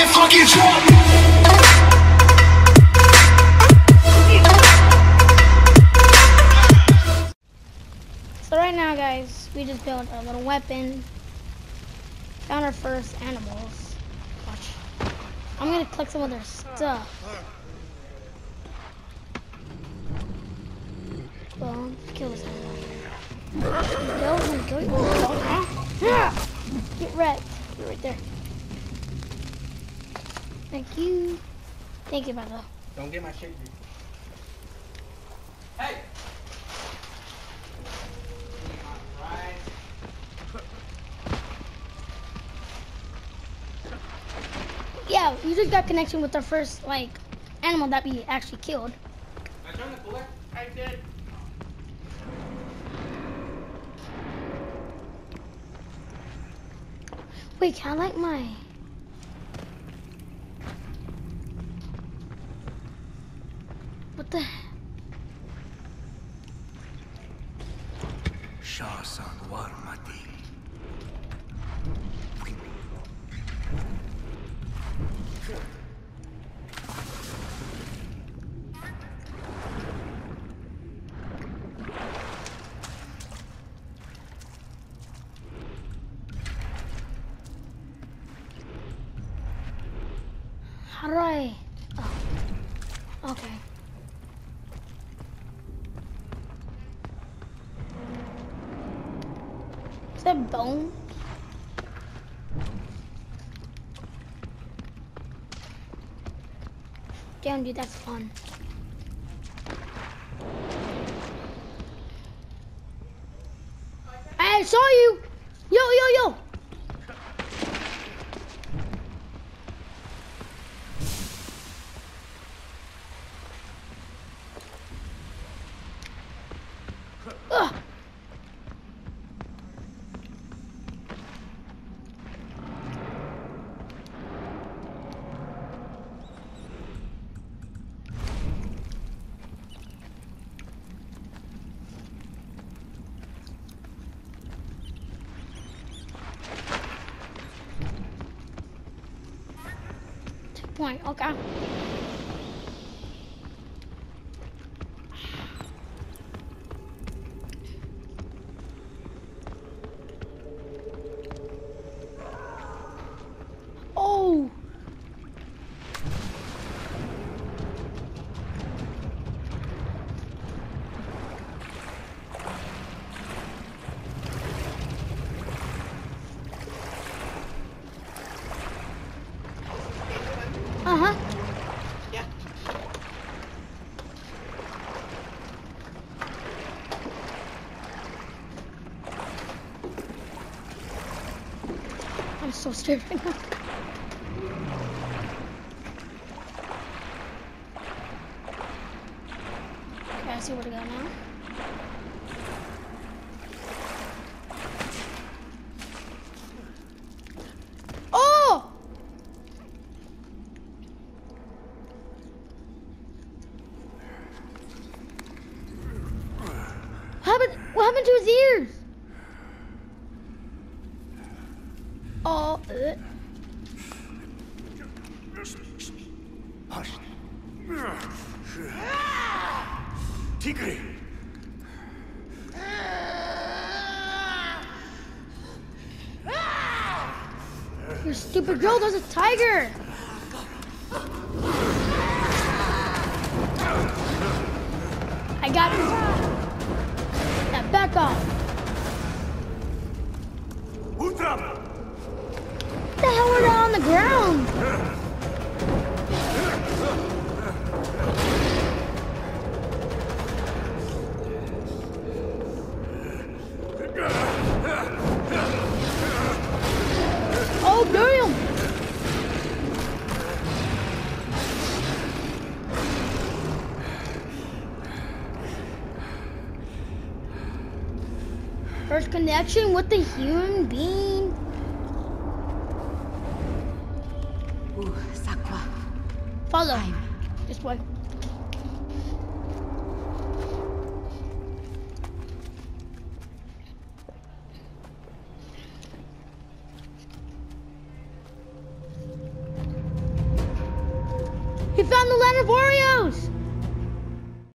So right now, guys, we just built a little weapon. Found our first animals. Watch. I'm gonna collect some of their stuff. Well, kill this animal. Go, go, go! Get wrecked. Get right there. Thank you. Thank you, brother. Don't get my shit. dude. Hey! Yeah, you just got connection with our first like animal that we actually killed. I to collect. I did. Wait, can I like my? What the? Shahsan Warmati. How do Oh, okay. Is that bone? Damn, dude, that's fun. I saw you! Yo, yo, yo! Point, okay. Oh! Uh-huh. Yeah. I'm so scared right now. Okay, I see where to go now. Oh! What happened? To his ears? Oh, uh, Hush. Tigre. you stupid girl, there's a tiger! I got this. Back off. First connection with the human being. Ooh, Sakwa. Follow. Time. This way. We found the land of Wario!